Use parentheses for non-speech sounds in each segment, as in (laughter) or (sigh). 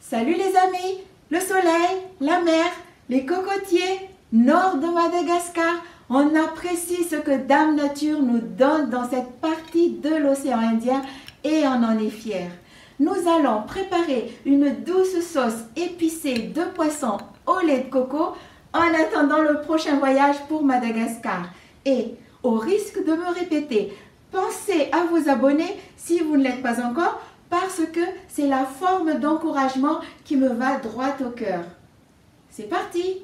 Salut les amis, le soleil, la mer, les cocotiers, nord de Madagascar, on apprécie ce que Dame Nature nous donne dans cette partie de l'océan Indien et on en est fiers. Nous allons préparer une douce sauce épicée de poisson au lait de coco en attendant le prochain voyage pour Madagascar. Et au risque de me répéter, pensez à vous abonner si vous ne l'êtes pas encore parce que c'est la forme d'encouragement qui me va droit au cœur. C'est parti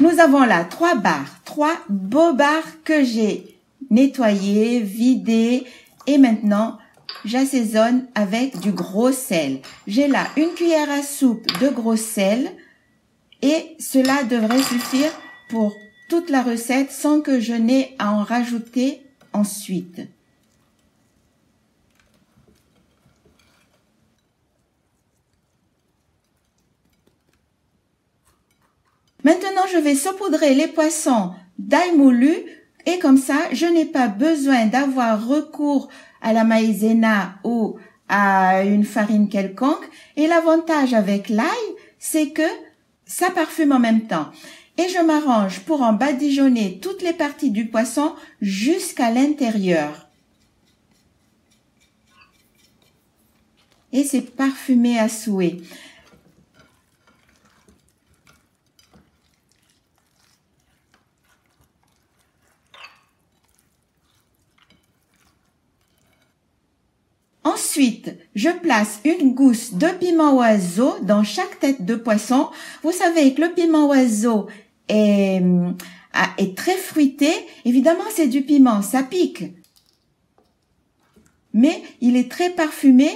Nous avons là trois barres, trois beaux barres que j'ai nettoyées, vidées et maintenant j'assaisonne avec du gros sel. J'ai là une cuillère à soupe de gros sel et cela devrait suffire pour toute la recette sans que je n'ai à en rajouter ensuite. Maintenant, je vais saupoudrer les poissons d'ail moulu et comme ça, je n'ai pas besoin d'avoir recours à la maïzena ou à une farine quelconque. Et l'avantage avec l'ail, c'est que ça parfume en même temps. Et je m'arrange pour en badigeonner toutes les parties du poisson jusqu'à l'intérieur. Et c'est parfumé à souhait. Ensuite, je place une gousse de piment oiseau dans chaque tête de poisson. Vous savez que le piment oiseau est, est très fruité. Évidemment, c'est du piment, ça pique. Mais il est très parfumé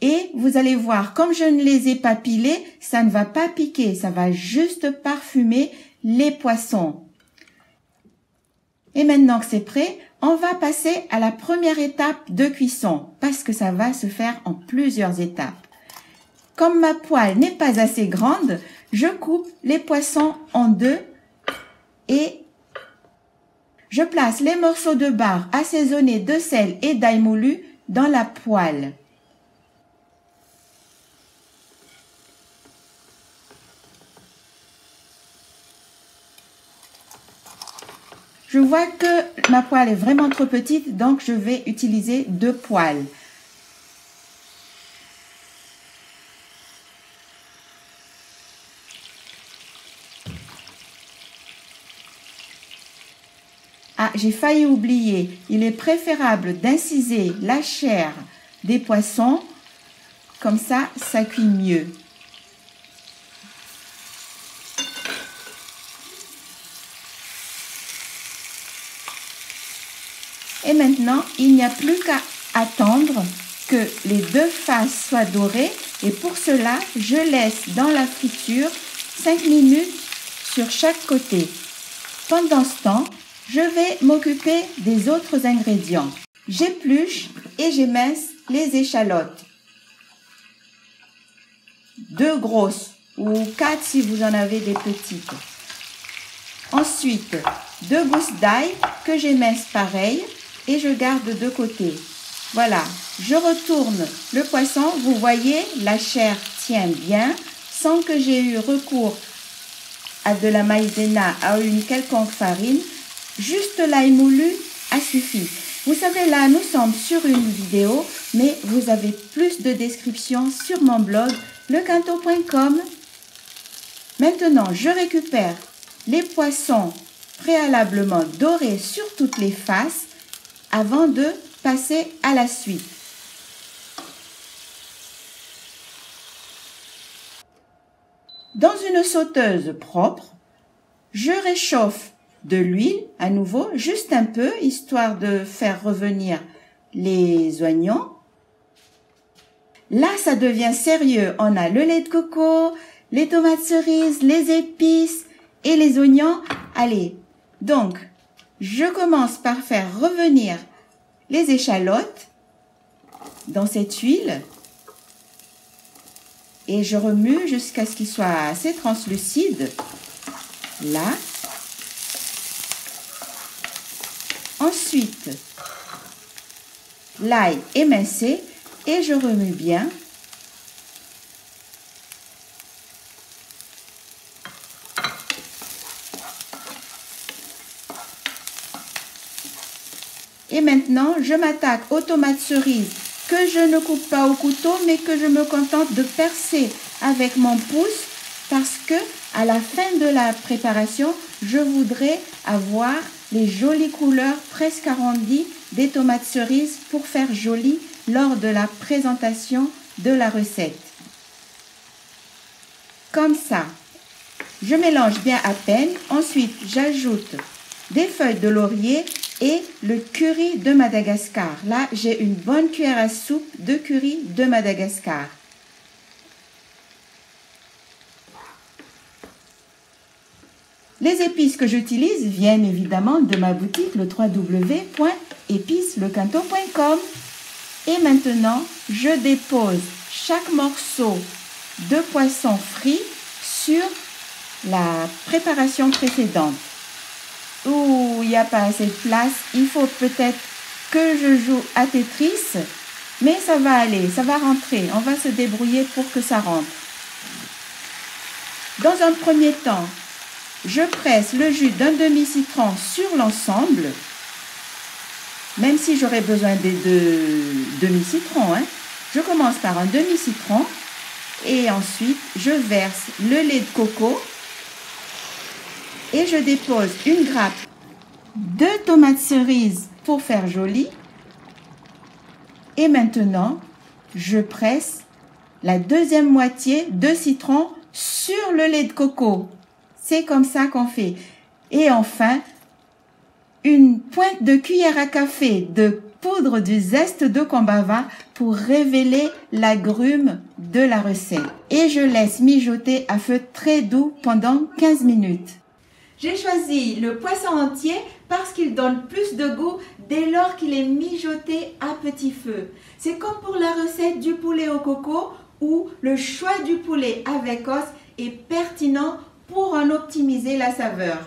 et vous allez voir, comme je ne les ai pas pilés, ça ne va pas piquer, ça va juste parfumer les poissons. Et maintenant que c'est prêt, on va passer à la première étape de cuisson parce que ça va se faire en plusieurs étapes. Comme ma poêle n'est pas assez grande, je coupe les poissons en deux et je place les morceaux de barre assaisonnés de sel et d'ail moulu dans la poêle. Je vois que ma poêle est vraiment trop petite, donc je vais utiliser deux poêles. Ah, j'ai failli oublier. Il est préférable d'inciser la chair des poissons. Comme ça, ça cuit mieux. Et maintenant, il n'y a plus qu'à attendre que les deux faces soient dorées. Et pour cela, je laisse dans la friture 5 minutes sur chaque côté. Pendant ce temps, je vais m'occuper des autres ingrédients. J'épluche et j'émince les échalotes. Deux grosses ou quatre si vous en avez des petites. Ensuite, deux gousses d'ail que j'émince pareil et je garde de côté. Voilà, je retourne le poisson. Vous voyez, la chair tient bien sans que j'ai eu recours à de la maïzena, à une quelconque farine. Juste l'ail moulu a suffi. Vous savez, là, nous sommes sur une vidéo, mais vous avez plus de descriptions sur mon blog, lecanto.com. Maintenant, je récupère les poissons préalablement dorés sur toutes les faces avant de passer à la suite. Dans une sauteuse propre, je réchauffe de l'huile à nouveau, juste un peu, histoire de faire revenir les oignons. Là, ça devient sérieux. On a le lait de coco, les tomates cerises, les épices et les oignons. Allez, donc, je commence par faire revenir les échalotes dans cette huile et je remue jusqu'à ce qu'ils soient assez translucides. Là. Ensuite, l'ail émincé et je remue bien. Et je m'attaque aux tomates cerises que je ne coupe pas au couteau, mais que je me contente de percer avec mon pouce parce que à la fin de la préparation, je voudrais avoir les jolies couleurs presque arrondies des tomates cerises pour faire joli lors de la présentation de la recette. Comme ça. Je mélange bien à peine. Ensuite, j'ajoute des feuilles de laurier et le curry de Madagascar. Là, j'ai une bonne cuillère à soupe de curry de Madagascar. Les épices que j'utilise viennent évidemment de ma boutique le www.épices-le-canto.com. Et maintenant, je dépose chaque morceau de poisson frit sur la préparation précédente. Ouh, n'y a pas assez de place. Il faut peut-être que je joue à Tetris, mais ça va aller, ça va rentrer. On va se débrouiller pour que ça rentre. Dans un premier temps, je presse le jus d'un demi-citron sur l'ensemble, même si j'aurais besoin des deux demi-citrons. Hein. Je commence par un demi-citron et ensuite je verse le lait de coco et je dépose une grappe de tomates cerises pour faire joli. Et maintenant, je presse la deuxième moitié de citron sur le lait de coco. C'est comme ça qu'on fait. Et enfin, une pointe de cuillère à café de poudre du zeste de combava pour révéler l'agrume de la recette. Et je laisse mijoter à feu très doux pendant 15 minutes. J'ai choisi le poisson entier parce qu'il donne plus de goût dès lors qu'il est mijoté à petit feu. C'est comme pour la recette du poulet au coco où le choix du poulet avec os est pertinent pour en optimiser la saveur.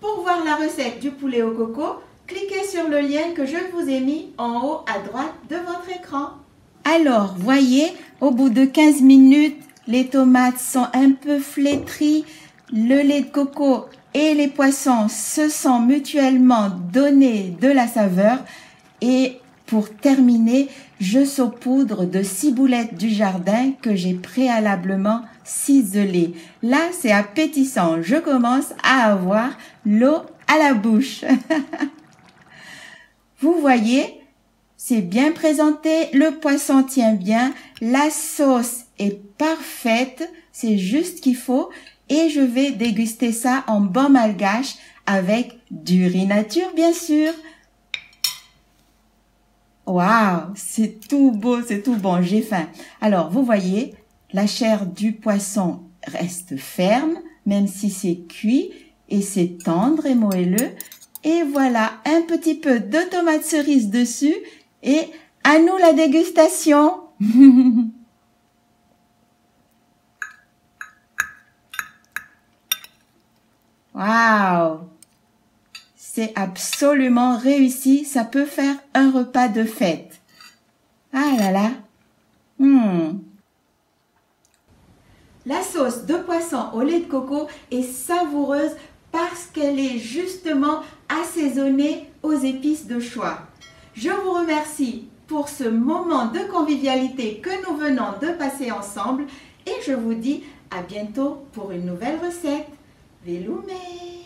Pour voir la recette du poulet au coco, cliquez sur le lien que je vous ai mis en haut à droite de votre écran. Alors, voyez, au bout de 15 minutes, les tomates sont un peu flétries, le lait de coco et les poissons se sont mutuellement donné de la saveur et pour terminer, je saupoudre de ciboulettes du jardin que j'ai préalablement ciselées. Là, c'est appétissant. Je commence à avoir l'eau à la bouche. (laughs) Vous voyez, c'est bien présenté, le poisson tient bien, la sauce est parfaite, c'est juste qu'il faut et je vais déguster ça en bon malgache avec du riz nature bien sûr. Waouh, c'est tout beau, c'est tout bon, j'ai faim. Alors, vous voyez, la chair du poisson reste ferme, même si c'est cuit, et c'est tendre et moelleux. Et voilà, un petit peu de tomates cerises dessus, et à nous la dégustation. (laughs) Waouh C'est absolument réussi. Ça peut faire un repas de fête. Ah là là. Hmm. La sauce de poisson au lait de coco est savoureuse parce qu'elle est justement assaisonnée aux épices de choix. Je vous remercie pour ce moment de convivialité que nous venons de passer ensemble et je vous dis à bientôt pour une nouvelle recette. Velume!